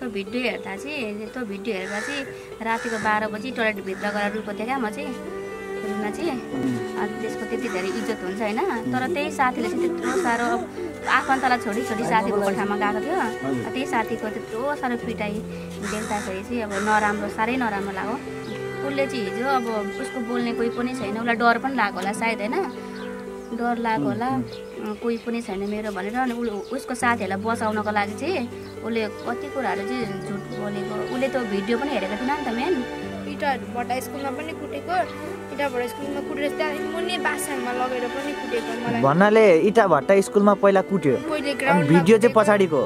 त्यो भिडियो हेर्दा चाहिँ त्यो भिडियो हेर्दा चाहिँ रातिको बाह्र बजी टोइलेटभित्र गएर रुको थिएँ क्या म चाहिँ रुममा चाहिँ। अनि त्यसको त्यति धेरै इज्जत हुन्छ होइन। तर त्यही साथीले चाहिँ त्यत्रो साह्रो आफन्तलाई छोडी छोडी साथीको कोठामा गएको थियो। त्यही साथीको त्यत्रो साह्रो पिटाइ देख्दाखेरि चाहिँ अब नराम्रो साह्रै नराम्रो लाग्यो। उसले चाहिँ हिजो अब उसको बोल्ने कोही पनि छैन उसलाई डर पनि लाग्यो होला सायद होइन। डर लाग्यो होला। कोही पनि छैन मेरो भनेर अनि उसले उसको साथीहरूलाई बचाउनको लागि चाहिँ उसले कति कुराहरू चाहिँ झुट बोलेको। उसले त्यो भिडियो पनि हेरेको थिएन नि त मेन। इँटाहरूबाट स्कुलमा पनि कुटेको इँटाबाट स्कुलमा कुटेर त्यहाँ मुनि बासाङमा लगेर पनि कुटेको मलाई। भन्नाले इटा भट्टा स्कुलमा पहिला कुट्यो पहिले अनि ग्राउन्ड भिडियो चाहिँ पछाडिको।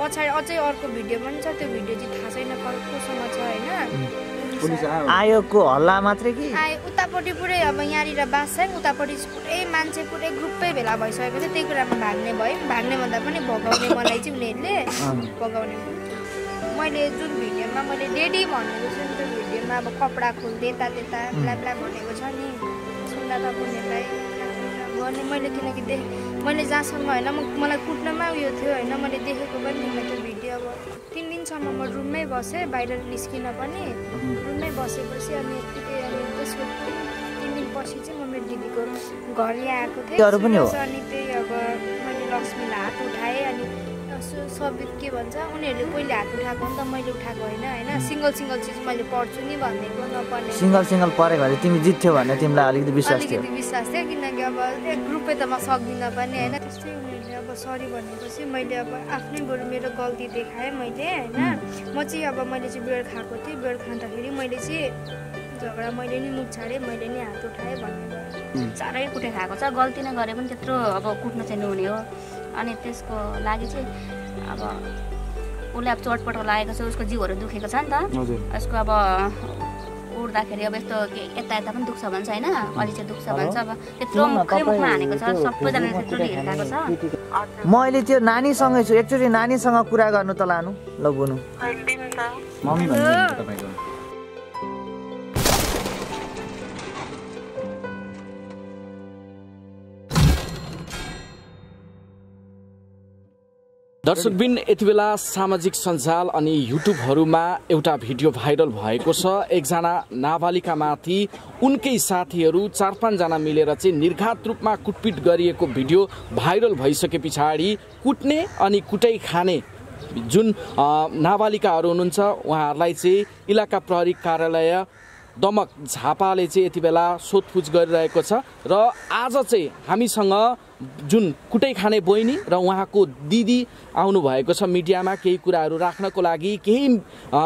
पछाडि अझै अर्को भिडियो पनि छ त्यो भिडियो चाहिँ थाहा छैन क- कोसँग छ होइन आयोगको हल्ला मात्रै कि? आए उतापट्टि पुरै अब यहाँनिर बासाङ उतापट्टि पुरै मान्छे पुरै ग्रुपै भेला भइसकेको थियो त्यही कुरामा भाग्ने भयो। भाग्ने भन्दा पनि भगाउने मलाई चाहिँ उनीहरूले भगाउने मैले जुन भिडियोमा मैले डेडी भनेको छु नि त्यो भिडियोमा अब कपडा खोल्दै यता त्यता ब्ला ब्ला भनेको छ नि। सुन्दा त उनीहरूलाई गर्ने मैले किनकि देख मैले जहाँसम्म होइन म मलाई कुट्नमा उयो थियो होइन मैले देखेको पनि थिइनँ त्यो भिडियो अब। तिन दिनसम्म म रुममै बसेँ बाहिर निस्किनँ पनि। रुममै बसेपछि अनि त्यसको तिन दिनपछि चाहिँ म मेरो दिदीको घर यहाँ आएको थिएँ? अनि त्यही अब मैले लक्ष्मीलाई हात उठाएँ अनि सु- सबित के भन्छ? उनीहरूले पहिले हात उठाएको नि त मैले उठाएको होइन होइन? सिङ्गल सिङ्गल चिज मैले पढ्छु नि भनेको नपर्ने सिङ्गल सिङ्गल परेको भए तिमी जित्थ्यौ भन्ने तिमीलाई अलिकति विश्वास थियो। अलिकति विश्वास थियो किनकि अब एक ग्रुपै त म सक्दिनँ पनि होइन? त्यस्तै उनीहरूले अब सरी भनेपछि मैले अब आफ्नै बरु मेरो गल्ती देखाएँ मैले होइन? म चाहिँ अब मैले चाहिँ बेड खाएको थिएँ बेड खाँदाखेरि मैले चाहिँ झगडा मैले नि मुख छाडेँ मैले नि हात उठाएँ भनेर साह्रै कुटे खाएको छ? गल्ती नै गरे पनि त्यत्रो अब कुट्नु चाहिँ नहुने हो। अनि त्यसको लागि चाहिँ अब उसले अब चोटपटक लागेको छ उसको जिउहरू दुखेको छ नि त। हजुर। यसको अब उड्दाखेरि अब यस्तो के यता यता पनि दुख्छ भन्छ होइन? अलि चाहिँ दुख्छ भन्छ। अब त्यत्रो मुखै मुखमा हानेको छ। सबैजनाले त्यत्रो हेरिरहेको छ। म अहिले त्यो नानीसँगै छु। एकचोटि नानीसँग कुरा गर्नु त लानु। ल बुनु मम्मी भन्नुहुन्छ तपाईँको। दर्शकबिन यति बेला सामाजिक सञ्जाल अनि युट्युबहरूमा एउटा भिडियो भाइरल भएको छ। एकजना नाबालिकामाथि उनकै साथीहरू चार पाँचजना मिलेर चाहिँ निर्घात रूपमा कुटपिट गरिएको भिडियो भाइरल भइसके पछाडि कुट्ने अनि कुटाइ खाने जुन नाबालिकाहरू हुनुहुन्छ उहाँहरूलाई चाहिँ इलाका प्रहरी कार्यालय दमक झापाले चाहिँ यति बेला सोधपुछ गरिरहेको छ। र आज चाहिँ हामीसँग जुन कुटै खाने बहिनी र उहाँको दिदी आउनु भएको छ मिडियामा केही कुराहरू राख्नको लागि केही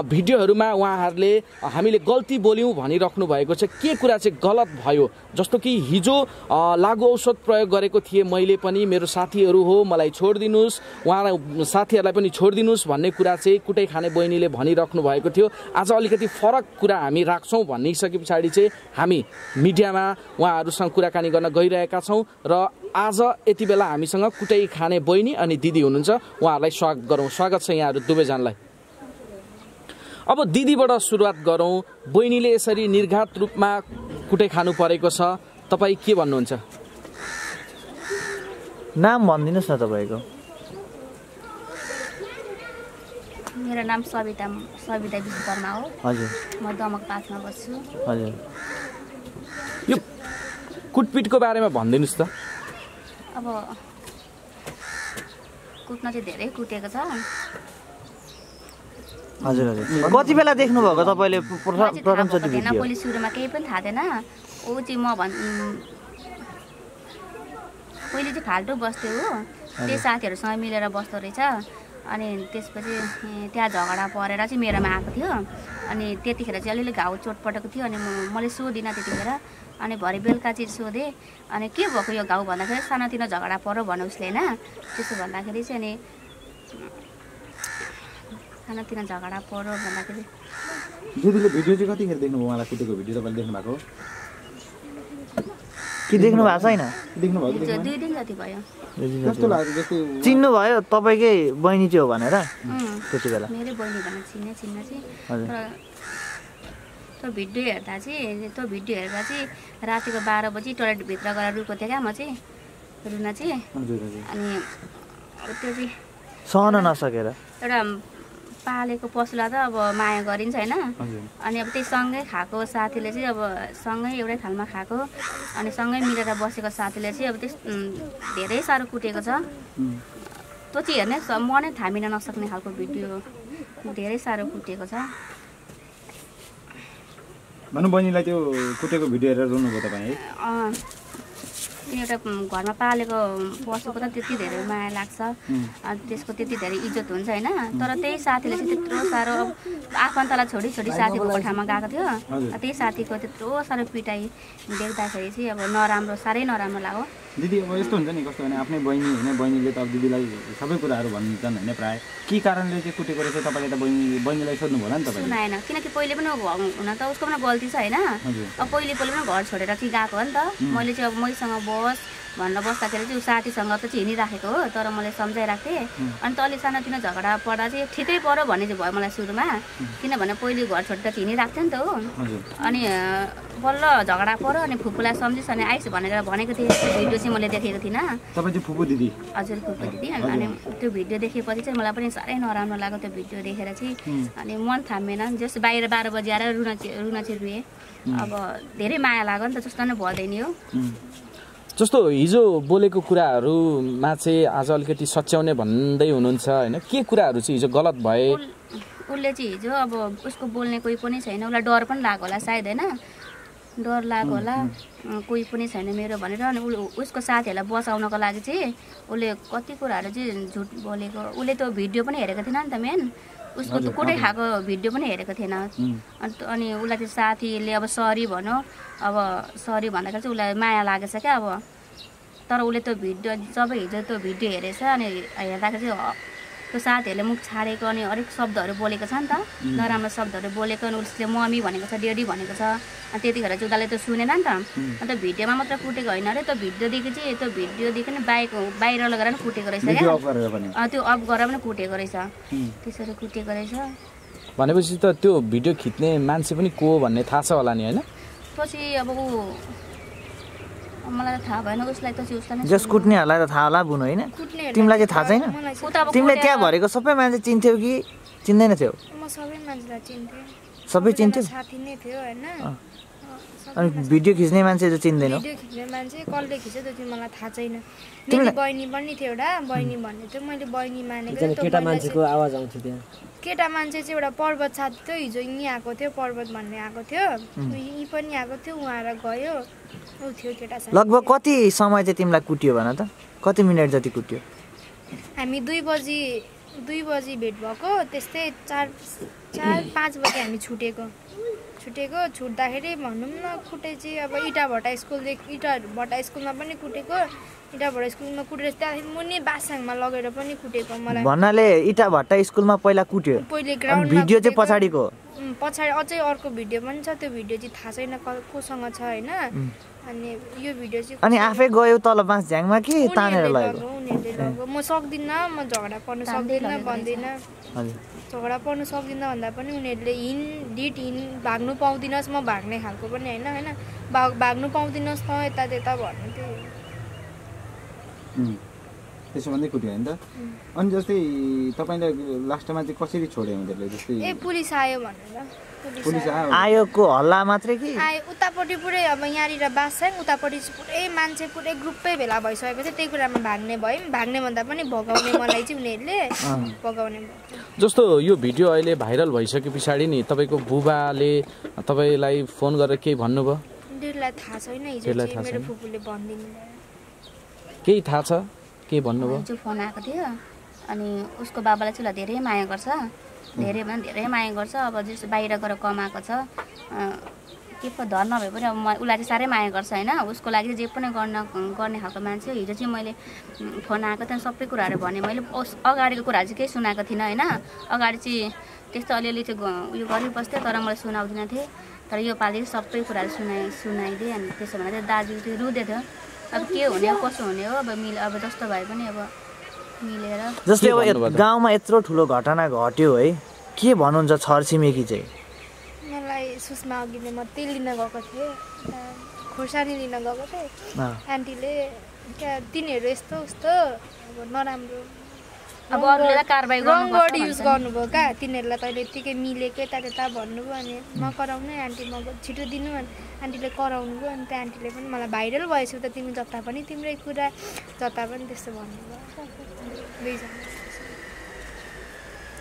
भिडियोहरूमा उहाँहरूले हामीले गल्ती बोल्यौँ भनिराख्नु भएको छ। के कुरा चाहिँ गलत भयो? जस्तो कि हिजो लागु औषध प्रयोग गरेको थिएँ मैले पनि मेरो साथीहरू हो मलाई छोडिदिनुहोस् उहाँलाई साथीहरूलाई पनि छोडिदिनुहोस् भन्ने कुरा चाहिँ कुटै खाने बहिनीले भनिराख्नु भएको थियो। आज अलिकति फरक कुरा हामी राख्छौँ भनिसके पछाडि चाहिँ हामी मिडियामा उहाँहरूसँग कुराकानी गर्न गइरहेका छौँ र आज यति बेला हामीसँग कुटै खाने बहिनी अनि दिदी हुनुहुन्छ। उहाँहरूलाई स्वागत गरौँ। स्वागत छ यहाँहरू दुवैजनालाई। अब दिदीबाट सुरुवात गरौँ। बहिनीले यसरी निर्घात रूपमा कुटै खानु परेको छ। तपाईँ के भन्नुहुन्छ? नाम भनिदिनुहोस् न तपाईँको। मेरो नाम सविता सविता विश्वकर्मा हो। हजुर। म दमक पाँचमा बस्छु। हजुर। यो कुटपिटको बारेमा भनिदिनुहोस् त। अब कुट्न चाहिँ धेरै कुटेको छ। हजुर हजुर। कति बेला देख्नुभएको तपाईँले प्रथमचोटि भएको थिएन पहिले सुरुमा केही पनि थाहा थिएन। ऊ चाहिँ म भन् पहिले चाहिँ फाल्टु बस्थ्यो हो। त्यही साथीहरूसँग मिलेर बस्दो रहेछ। अनि त्यसपछि त्यहाँ झगडा परेर चाहिँ मेरोमा आएको थियो। अनि त्यतिखेर चाहिँ अलिअलि घाउ चोटपटक थियो अनि मैले सोधिनँ त्यतिखेर। अनि भरे बेलुका चाहिँ सोधेँ। अनि के भएको यो घाउ भन्दाखेरि सानोतिनो झगडा पऱ्यो भन्यो उसले होइन। त्यसो भन्दाखेरि चाहिँ अनि सानोतिनो झगडा पऱ्यो भन्दाखेरि दिदीले भिडियो चाहिँ कतिखेर देख्नुभयो उहाँलाई कुटेको भिडियो तपाईँले देख्नु भएको कि देख्नु भएको छैन? चिन्नुभयो तपाईँकै बहिनी चाहिँ हो भनेर त्यति बेला। त्यो भिडियो हेर्दा चाहिँ त्यो भिडियो हेर्दा चाहिँ रातिको बाह्र बजी टोइलेटभित्र गएर रुको थिएँ क्या म चाहिँ रुन चाहिँ। हजुर हजुर। अनि त्यो चाहिँ सहन नसकेर। एउटा पालेको पशुलाई त अब माया गरिन्छ होइन। अनि अब त्यही सँगै खाएको साथीले चाहिँ अब सँगै एउटै थालमा खाएको अनि सँगै मिलेर बसेको साथीले चाहिँ अब त्यस धेरै साह्रो कुटेको छ. त्यो चाहिँ हेर्ने मनै थामिन नसक्ने खालको भिडियो धेरै साह्रो कुटेको छ। भनौँ बहिनीलाई त्यो कुटेको भिडियो हेरेर रुनुभयो तपाईँ है? एउटा घरमा पालेको पशुको त त्यति धेरै माया लाग्छ. अनि त्यसको त्यति धेरै इज्जत हुन्छ होइन तर त्यही साथीले चाहिँ त्यत्रो साह्रो आफन्तलाई छोडी छोडी साथीको कोठामा गएको थियो। त्यही साथीको त्यत्रो साह्रो पिटाइ देख्दाखेरि चाहिँ अब नराम्रो साह्रै नराम्रो लाग्यो दिदी अब यस्तो हुन्छ नि कस्तो भने आफ्नै बहिनी होइन बहिनीले त अब दिदीलाई सबै कुराहरू भन्न्छन् होइन प्रायः। के कारणले चाहिँ कुटेको रहेछ तपाईँले त बहिनी बहिनीलाई सोध्नुभयो होला नि तपाईँले सुनाएन किनकि पहिले पनि हुन त उसको पनि गल्ती छ होइन। अब पहिले पहिले पनि घर छोडेर चाहिँ गएको हो नि त। मैले चाहिँ अब मैसँग बस भनेर बस्दाखेरि चाहिँ ऊ साथीसँग त चाहिँ हिँडिराखेको हो तर मैले सम्झाइरहेको थिएँ अनि त अलिक सानोतिनो झगडा पर्दा चाहिँ ठिकै पऱ्यो भन्ने चाहिँ भयो मलाई सुरुमा। किनभने पहिले घर छोडेर चाहिँ हिँडिरहेको थियो नि त हो। अनि बल्ल झगडा पऱ्यो अनि फुपूलाई सम्झिस् अनि आइस भनेर भनेको थिएँ। त्यो भिडियो चाहिँ मैले देखेको थिइनँ। हजुर फुपू दिदी। अनि त्यो भिडियो देखेपछि चाहिँ मलाई पनि साह्रै नराम्रो लाग्यो त्यो भिडियो देखेर चाहिँ। अनि मन थामेन जस्तो बाहिर बाह्र बजी आएर रुन रुन चाहिँ रुएँ अब धेरै माया लाग्यो नि त जस्तो नै भर्दैन उम्. जस्तो हिजो बोलेको कुराहरूमा चाहिँ आज अलिकति सच्याउने भन्दै हुनुहुन्छ होइन? के कुराहरू चाहिँ हिजो गलत भए? उसले चाहिँ हिजो अब उसको बोल्ने कोही पनि छैन। उसलाई डर पनि लाग्यो होला सायद होइन? डर लाग्यो होला। कोही पनि छैन मेरो भनेर। अनि उसको साथीहरूलाई बचाउनको लागि चाहिँ उसले कति कुराहरू चाहिँ झुट बोलेको। उसले त्यो भिडियो पनि हेरेको थिएन नि त मेन। उसको त कुटै खाएको भिडियो पनि हेरेको थिएन। उम्. अनि उसलाई त्यो साथीले अब सरी भन्यो अब सरी भन्दाखेरि चाहिँ उसलाई माया लागेछ क्या अब। तर उसले त्यो भिडियो जब हिजो त्यो भिडियो हेरेछ अनि हेर्दाखेरि चाहिँ त्यो साथीहरूले मुख छाडेको अनि अलिक शब्दहरू बोलेको छ नि त। नराम्रो शब्दहरू बोलेको अनि उसले मम्मी भनेको छ डेडी भनेको छ। अनि त्यतिखेर चाहिँ उनीहरूले त्यो सुनेन नि त। अन्त भिडियोमा मात्र कुटेको होइन अरे त्यो भिडियोदेखि चाहिँ त्यो भिडियोदेखि नै बाइक बाहिर लगेर पनि कुटेको रहेछ क्या। त्यो अफ गरेर पनि कुटेको रहेछ. त्यसरी कुटेको रहेछ। भनेपछि त त्यो भिडियो खिच्ने मान्छे पनि को हो भन्ने थाहा छ होला नि होइन? पछि अब ऊ अब मलाई थाहा भएन उसलाई त चाहिँ उसलाई नै जस कुट्नेहरूलाई त थाहा होला बुनु होइन। तिमीलाई चाहिँ थाहा छैन। मलाई ऊ त अब तिमीले कुटेर- त्यहाँ भरेको सबै मान्छे चिन्थ्यौ कि चिन्दैन थियौ म सबै मान्छेलाई चिन्थेँ। सबै चिन्थ्यौ? साथी नै थियो होइन? अँ, अनि भिडियो खिच्ने मान्छे चाहिँ चिन्दैनौ। भिडियो खिच्ने मान्छे कसले खिच्यो त्यो चाहिँ मलाई थाहा छैन। मेरो बहिनी पनि थियो एउटा बहिनी भन्ने थियो। मैले बहिनी मानेको त्यो केटा मान्छेको आवाज आउँथ्यो त्यहाँ। केटा मान्छे चाहिँ एउटा पर्वत साथी थियो हिजो यहीँ आएको थियो पर्वत भन्ने आएको थियो। यहीँ पनि आएको थियो उहाँ आएर गयो। ऊ थियो केटा साथी। लगभग कति समय चाहिँ तिमीलाई कुट्यो भन त? कति मिनट जति कुट्यो? हामी दुई बजी दुई बजी भेट भएको त्यस्तै चार चार पाँच बजी हामी छुटेको। छुटेको छुट्दाखेरि भनौँ न कुटे चाहिँ अब इटाभट्टा स्कुलदेखि इटाभट्टा स्कुलमा पनि कुटेको। इटाभट्टा स्कुलमा कुटेर त्यहाँदेखि मुनि बासाङमा लगेर पनि कुटेको मलाई। भन्नाले इटा भट्टा स्कुलमा पहिला कुट्यो। पहिले अनि ग्राउन्डमा भिडियो चाहिँ। पछाडिको। पछाडि अझै अर्को भिडियो पनि छ त्यो भिडियो चाहिँ थाहा छैन क- कोसँग छ होइन। अनि यो भिडियो चाहिँ अनि आफै गयो तल बाँस झ्याङमा कि तानेर लगेको? उनीहरूले लगेको म सक्दिनँ म झगडा पर्नु सक्दिनँ भन्दिनँ। हजुर। झगडा पर्नु सक्दिनँ भन्दा पनि उनीहरूले हिँड डिट हिँड भाग्नु पाउँदिनस् म भाग्ने खालको पनि होइन होइन भाग भाग्नु पाउँदिनस् त यता त्यता भन्नु त्यो. त्यसो भन्दै कुट्यो होइन त। अनि जस्तै तपाईँले लास्टमा चाहिँ कसरी छोड्यो उनीहरूले? जस्तै ए पुलिस आयो भनेर। पुलिस पुलिस आयो। आयो। आयोको हल्ला मात्रै कि? आयो। उतापट्टि पुरै अब यहाँनिर बासाङ उतापट्टि चाहिँ पुरै मान्छे पुरै ग्रुपै भेला भइसकेपछि त्यही कुरामा भाग्ने भयो भाग्ने भन्दा पनि भगाउने मलाई चाहिँ उनीहरूले भगाउने भयो। जस्तो यो भिडियो अहिले भाइरल भइसके पछाडि नि तपाईँको बुबाले तपाईँलाई फोन गरेर केही भन्नुभयो? थाहा छैन हिजो मेरो? फुपूले भनिदिनु केही थाहा छ? केही भन्नुभयो? फोन आएको थियो। अनि उसको बाबालाई चाहिँ उसलाई धेरै माया गर्छ। धेरै भन्दा धेरै माया गर्छ। अब जस्तो बाहिर गएर कमाएको छ। के पो धन नभए पनि अब म उसलाई चाहिँ साह्रै माया गर्छ होइन? उसको लागि चाहिँ जे पनि गर्न गर्ने खालको मान्छे हो। हिजो चाहिँ मैले फोन आएको थियो। सबै कुराहरू भने मैले अगाडिको कुराहरू चाहिँ केही सुनाएको थिइनँ होइन? अगाडि चाहिँ त्यस्तो अलिअलि चाहिँ उयो गरिबस्थेँ तर मैले सुनाउँदिनँ थिएँ। तर यो पालि चाहिँ सबै कुराहरू सुनाइ सुनाइदिएँ। अनि त्यसो भने चाहिँ दाजु चाहिँ रुँदै थियो। अब के हुने हो कसो हुने हो? अब मिल अब जस्तो भए पनि अब मिलेर। जस्तै अब? गाउँमा यत्रो ठुलो घटना घट्यो है के भन्नुहुन्छ छरछिमेकी चाहिँ? मलाई सुषमा अघिले म तेल लिन गएको थिएँ खोर्सानी लिन गएको थिएँ। आन्टीले क्या तिनीहरू यस्तो उस्तो अब नराम्रो। अब रङ वर्ड युज नि। गर्नुभयो क्या तिनीहरूलाई तैँले यत्तिकै मिलेको यता त्यता भन्नुभयो अनि म कराउनु है आन्टी म छिटो दिनु अनि आन्टीले कराउनु भयो अनि त्यो आन्टीले पनि मलाई भाइरल भएछु त तिमी जता पनि तिम्रै कुरा जता पनि त्यस्तो भन्नुभयो।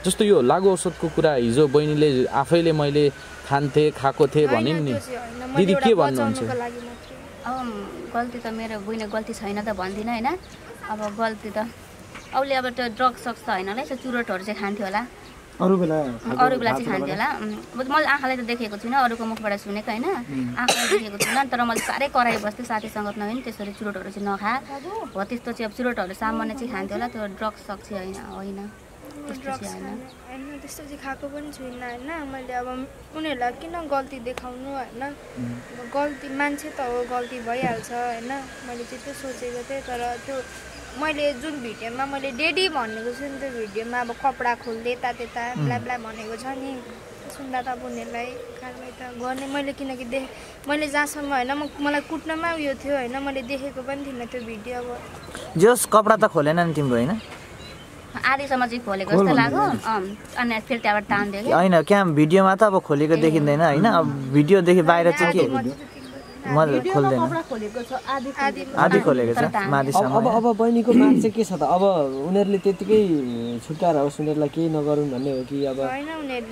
जस्तो यो लागु औषधको कुरा हिजो बहिनीले आफैले मैले खान्थेँ खाएको थिएँ भनिन् होइन, नि दिदी के भन्नुहुन्छ। अब गल्ती त मेरो बुइने गल्ती छैन त भन्दिनँ होइन? अब गल्ती त। अरूले अब त्यो ड्रग सक्स त होइन? होला यसो चुरोटहरू चाहिँ खान्थ्यो होला। अरू बेला अरू बेला चाहिँ खान्थ्यो होला। मैले आँखाले त देखेको छुइनँ अरूको मुखबाट सुनेको होइन। आँखाले देखेको छुइनँ तर मैले साह्रै कराइ बस्थेँ साथी सङ्गत नभए नि त्यसरी चुरोटहरू चाहिँ नखा। हो त्यस्तो चाहिँ अब चुरोटहरू सामान्य चाहिँ खान्थ्यो होला त्यो ड्रग सक्स चाहिँ होइन। होइन त्यस्तो ड्रग्स चाहिँ होइन त्यस्तो चाहिँ खाएको पनि छुइनँ होइन। मैले अब उनीहरूलाई किन गल्ती देखाउनु होइन? अब गल्ती मान्छे त हो गल्ती भइहाल्छ होइन। मैले चाहिँ त्यो सोचेको थिएँ तर त्यो मैले जुन भिडियोमा मैले डेडी भनेको छु नि त्यो भिडियोमा अब कपडा खोल्दै यता त्यता ब्ला ब्ला भनेको छ नि। सुन्दा त अब उनीहरूलाई कारवाही त गर्ने। मैले किनकि देख मैले जहाँसम्म होइन म मलाई कुट्नमा उयो थियो होइन मैले देखेको पनि थिइनँ त्यो भिडियो अब। जस कपडा त खोलेन नि तिम्रो होइन? आधीसम्म चाहिँ खोलेको जस्तो लाग्यो। अँ, अनि फेरि त्यहाँबाट तानिदियो कि होइन क्या भिडियोमा त अब खोलेको देखिँदैन होइन? अब भिडियोदेखि बाहिर चाहिँ के म खोल्दैन। आदि आधी खोलेको छ। अब अब बहिनीको माग चाहिँ के छ त? अब उनीहरूले त्यतिकै छुट्याएर होस् उनीहरूलाई केही नगरून् भन्ने हो कि अब मैले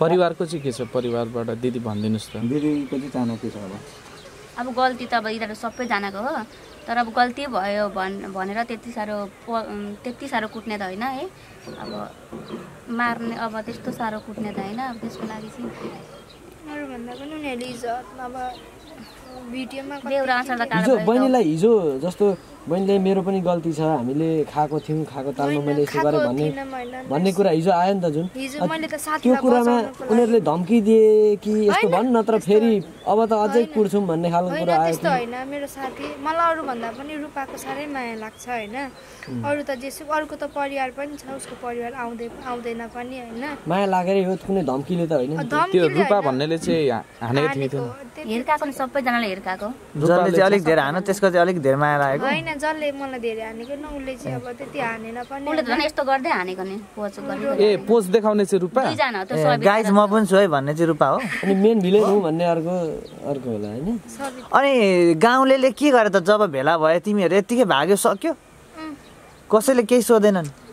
परिवारको चाहिँ के छ? परिवारबाट दिदी भनिदिनुहोस् त। दिदीको चाहिँ चाहना के छ अब? अब गल्ती त अब यिनीहरू सबैजनाको हो। तर अब गल्ती भयो भन् भनेर त्यति साह्रो त्यति साह्रो कुट्ने त होइन है। अब मार्ने अब त्यस्तो साह्रो कुट्ने त होइन। अब त्यसको लागि चाहिँ अरूभन्दा पनि उनीहरूले इज्जत अब हिजो बहिनीलाई हिजो जस्तो बहिनीले मेरो पनि गल्ती छ। हामीले खाएको थियौँ खाएको तालमा मैले यसो गरेँ भन्ने। भन्ने कुरा हिजो आयो नि त जुन। हिजो अब मैले त त्यो कुरामा उनीहरूले धम्की दिए कि यस्तो भन् नत्र फेरि अब त अझै। कुर्छौँ भन्ने खालको कुरा आयो होइन मेरो साथी। मलाई अरूभन्दा पनि रूपाको साह्रै माया लाग्छ होइन। अरू त जेसु अरूको त परिवार पनि छ उसको परिवार आउँदै आउँदैन पनि होइन। माया लागेरै हो कुनै धम्कीले त होइन। त्यो रूपा भन्नेले चाहिँ हा- त्यति- हिर्काएको। जसले चाहिँ अलिक धेरै हानु त्यसको चाहिँ अलिक धेरै माया लागेको। होइन जसले मलाई धेरै हानेको न उसले चाहिँ अब त्यति हानेन पनि। उसले त झन् यस्तो गर्दै हानेको नि पोच गरेर ए पोज देखाउने चाहिँ रूपा? गाइज म पनि छु है भन्ने चाहिँ रूपा हो। अनि मेन भिलेन हो भन्ने अर्को अर्को होला होइन। अनि गाउँले के गरे त जब भेला भयो तिमीहरू यत्तिकै भाग्यो सक्यो कसैले केही सोधेनन्?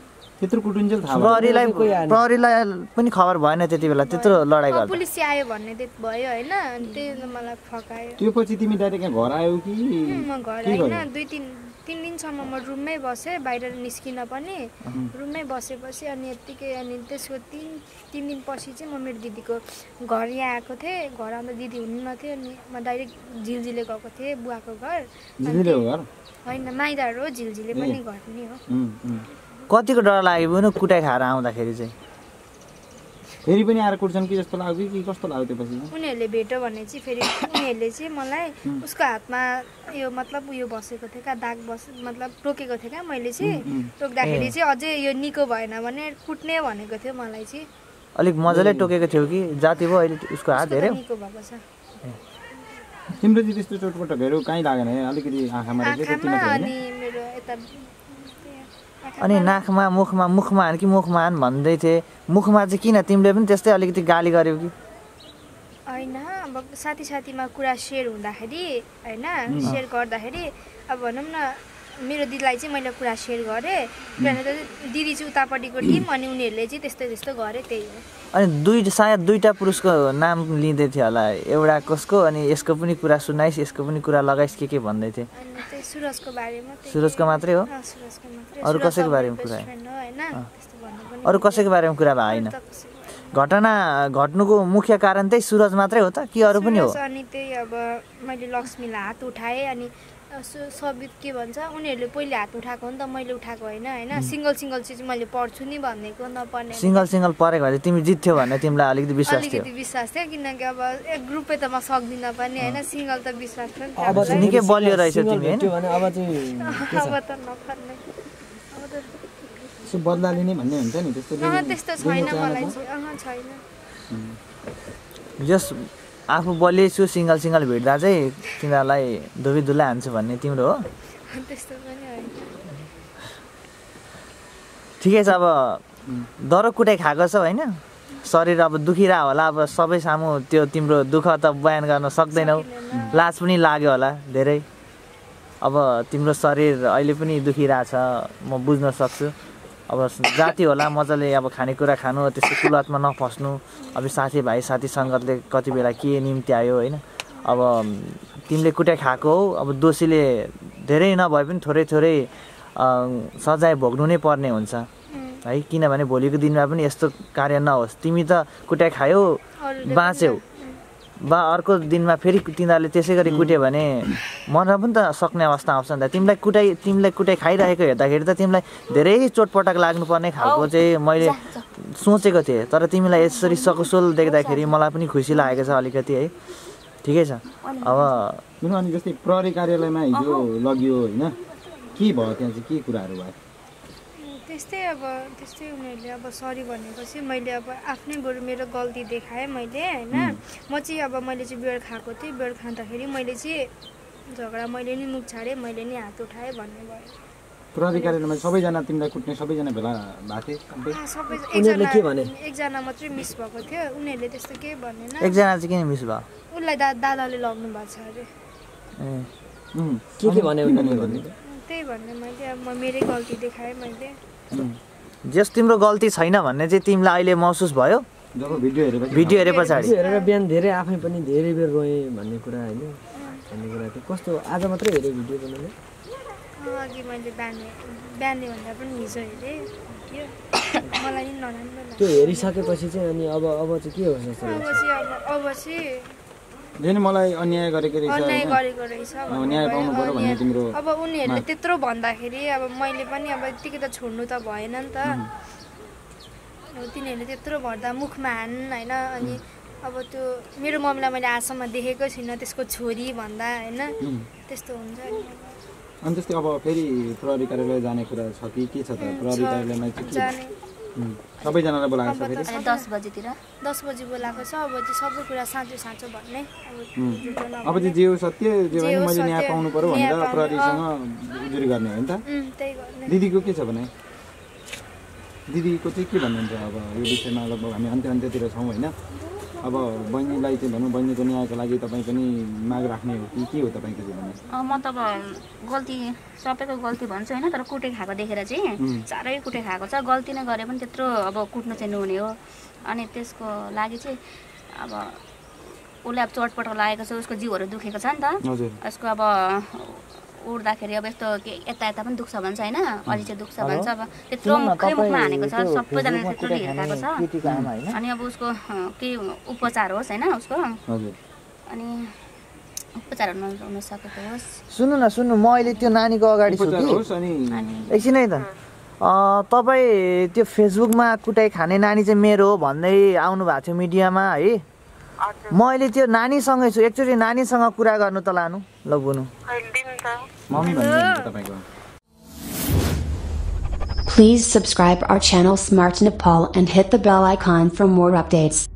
त्यत्रो कुटुन्जेल थाहा प्रहरीलाई। प्रहरीलाई पनि खबर भएन त्यति बेला त्यत्रो लडाइँ गर्दा। पुलिस आयो भन्ने भयो होइन अनि त्यही मलाई फकायो। त्यो पछि तिमी डाइरेक्ट यहाँ घर आयौ कि? म घर? होइन दुई तिन तिन दिनसम्म म रुममै बसेँ बाहिर निस्किन पनि। रुममै बसेपछि अनि यत्तिकै अनि त्यसको तिन तिन दिनपछि चाहिँ म मेरो दिदीको घर यहाँ आएको थिएँ। घर आउँदा दिदी हुनुहुन्न थियो अनि म डाइरेक्ट झिलझिले गएको थिएँ बुवाको घर। होइन माइदार हो झिलझिले पनि घर नि हो। कतिको डर लाग्यो बुनु कुटाइ खाएर आउँदाखेरि चाहिँ। फेरि पनि आएर कुट्छन् कि जस्तो लाग्यो कि कस्तो लाग्यो त्यो पछि? उनीहरूले भेट्यो भने चाहिँ फेरि उनीहरूले चाहिँ मलाई उसको हातमा यो मतलब उयो बसेको थियो क्या दाग बस मतलब टोकेको थियो क्या मैले चाहिँ। टोक्दाखेरि चाहिँ अझै यो निको भएन भने कुट्ने भनेको थियो मलाई चाहिँ। अलिक मजाले टोकेको थियो कि? जाति भयो अहिले उसको हात हेऱ्यौ। निको भएको छ। तिम्रो चाहिँ त्यस्तो चोटपटकहरू कहीँ लागेन अलिकति आँखामा अनि मेरो यता अनि नाकमा मुखमा मुखमा कि मुखमा भन्दै थिए। मुखमा चाहिँ किन? तिमीले पनि त्यस्तै अलिकति गाली गर्यौ कि? होइन अब साथी साथीमा कुरा सेयर हुँदाखेरि होइन सेयर गर्दाखेरि अब भनौँ न मेरो दिदीलाई चाहिँ मैले कुरा सेयर गरेँ। किनभने दिदी चाहिँ उतापट्टिको टिम अनि उनीहरूले चाहिँ त्यस्तो त्यस्तो गरे त्यही हो। अनि दुई सायद दुईवटा पुरुषको नाम लिँदै थियो होला एउटा कसको अनि यसको पनि कुरा सुनाइस् यसको पनि कुरा लगाइस् के के भन्दै थिए? त्यही सुरजको बारेमा त्यही। सुरजको मात्रै हो? अरू कसैको बारेमा कुरा? अरू कसैको बारेमा कुरा भए होइन। घटना घट्नुको मुख्य कारण चाहिँ सुरज मात्रै हो त कि अरू पनि हो? अनि त्यही अब मैले लक्ष्मीलाई हात उठाएँ अनि सबित के भन्छ उनीहरूले पहिले हात उठाएको हो नि त मैले उठाएको होइन होइन? सिङ्गल सिङ्गल चाहिँ मैले पढ्छु नि भनेको नपर्ने सिङ्गल सिङ्गल परेको भए तिमी जित्थ्यौ भन्ने तिमीलाई अलिकति विश्वास थियो। अलिकति विश्वास थियो किनकि अब एक ग्रुपै त म सक्दिनँ पनि होइन? सिङ्गल त विश्वास अब। निकै बलियो रहेछ तिमी, होइन? भने अब चाहिँ अब त नपर्ने अब त यसो बदला लिने भन्ने हुन्छ नि त्यस्तो त्यस्तो छैन मलाई? चाहिँ। छैन। जस आफू बलियै छु सिङ्गल सिङ्गल भेट्दा चाहिँ तिमीहरूलाई धुबी धुला हान्छु भन्ने तिम्रो हो? ठिकै छ अब दर कुटाइ खाएको छ होइन? शरीर अब दुखिरह होला अब सबै सामु त्यो तिम्रो दुःख त बयान गर्न सक्दैनौ। लाज पनि लाग्यो होला धेरै। अब तिम्रो शरीर अहिले पनि दुखिरहेछ म बुझ्न सक्छु। अब जाति होला मजाले अब खानेकुरा खानु त्यस्तो कुलतमा नफस्नु। अब साथीभाइ साथी सङ्गतले कति बेला के निम्ति आयो होइन? अब तिमीले कुटाइ खाएको हौ अब दोषीले धेरै नभए पनि थोरै थोरै सजाय भोग्नु नै पर्ने हुन्छ। है किनभने भोलिको दिनमा पनि यस्तो कार्य नहोस्। तिमी त कुटाइ खायौ बाँच्यौ। बा अर्को दिनमा फेरि तिनीहरूले त्यसै गरी कुट्यो भने मर्न पनि त सक्ने अवस्था आउँछ नि त। तिमीलाई कुटाइ तिमीलाई कुटाइ खाइरहेको हेर्दाखेरि त तिमीलाई धेरै चोटपटक लाग्नुपर्ने खालको चाहिँ मैले सोचेको थिएँ। तर तिमीलाई यसरी सकुशल देख्दाखेरि मलाई पनि खुसी लागेको छ अलिकति है। ठिकै छ। अब किनभने जस्तै प्रहरी कार्यालयमा हिजो लगियो होइन। के भयो त्यहाँ चाहिँ? के कुराहरू भयो? त्यस्तै अब त्यस्तै उनीहरूले अब सरी भनेपछि मैले अब आफ्नै बरु मेरो गल्ती देखाएँ मैले होइन? म चाहिँ अब मैले चाहिँ बियर खाएको थिएँ बियर खाँदाखेरि मैले चाहिँ झगडा मैले नि मुख छाडेँ मैले नि हात उठाएँ भन्ने भयो। सबैजना तिमीलाई कुट्ने सबैजना भेला भएको थिए सबै आ, सबै उनीहरूले के एकजना मात्रै मिस भएको थियो उनीहरूले त्यस्तो केही भनेन एकजना चाहिँ किन मिस भयो? उसलाई दा दादाले लग्नु भएको छ अरे. के के भन्यो अनि उनीहरूले भन्ने? त्यही भन्ने मैले अब म मेरै गल्ती देखाएँ मैले। जस तिम्रो गल्ती छैन भन्ने चाहिँ तिमीलाई अहिले महसुस भयो? भिडियो हेरेपछि भिडियो हेरे पछाडि। हेरेर बिहान धेरै आफै पनि धेरै बेर रोएँ भन्ने कुरा होइन। भन्ने कुरा थियो। कस्तो? आज मात्रै हेरेँ भिडियो बनाउने। अघि मैले बिहान बिहानै भन्दा पनि हिजो हेरेँ। के मलाई नि नराम्रो लाग्यो। त्यो हेरिसकेपछि चाहिँ अनि अब अब चाहिँ के अब चाहिँ जेन मलाई अन्याय गरेको रहेछ अन्याय? गरेको रहेछ न्याय। पाउनु पर्यो भन्ने तिम्रो अब उनीहरूले त्यत्रो भन्दाखेरि अब मैले पनि अब यत्तिकै त छोड्नु त भएन नि त अब तिनीहरूले त्यत्रो भन्दा मुखमा हान होइन अनि अब त्यो मेरो मम्मीलाई मैले आजसम्म देखेको छुइनँ त्यसको छोरी भन्दा होइन. त्यस्तो हुन्छ अनि त्यस्तै अब फेरि प्रहरी कार्यालय जाने कुरा छ कि के छ त प्रहरी कार्यालयमा. सबैजनालाई बोलाएको छ अब फेरि? दस बजीतिर। दस बजी बोलाएको छ अब चाहिँ सबै कुरा साँचो साँचो भन्ने। अब। अब चाहिँ जे हो सत्य जे जे भने मैले न्याय पाउनु पर्यो न्याय भनेर प्रहरीसँग उजुरी गर्ने हो नि त। उम्, त्यही गर्ने। दिदीको के छ भने? दिदीको चाहिँ के भन्नुहुन्छ अब यो विषयमा लगभग हामी अन्त्य अन्त्यतिर छौँ होइन। अब बहिनीलाई चाहिँ भनौँ बहिनीको न्यायको लागि तपाईँ पनि माग राख्ने हो कि के हो तपाईँको चाहिँ म त अब गल्ती सबैको गल्ती भन्छु होइन तर कुटे खाएको देखेर चाहिँ. साह्रै कुटे खाएको छ। गल्ती नै गरे पनि त्यत्रो अब कुट्नु चाहिँ नहुने हो। अनि त्यसको लागि चाहिँ अब उसलाई अब चोटपटक लागेको छ उसको जिउहरू दुखेको छ नि त। यसको अब उड्दाखेरि अब यस्तो के यता यता पनि दुख्छ भन्छ होइन? अलि चाहिँ दुख्छ भन्छ अब। त्यत्रो सुन्नु न, मुखै मुखमा हानेको छ। फेसबुकमा त्यत्रो हेरिरहेको छ। अनि अब उसको के उपचार होस् होइन उसको। हजुर। अनि उपचार हुन हुन सकेको होस्। सुन्नु न सुन्नु। म अहिले त्यो नानीको अगाडि छु कि। एकछिन है त। अँ, तपाईँ त्यो फेसबुकमा कुटाइ खाने नानी चाहिँ मेरो हो भन्दै आउनु भएको थियो मिडियामा है। म अहिले त्यो नानीसँगै छु एकचोटि नानीसँग कुरा गर्नु त लानु ल बुनु Please subscribe our channel Smart Nepal and hit the bell icon for more updates.